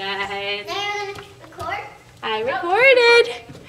guys. Record? I recorded.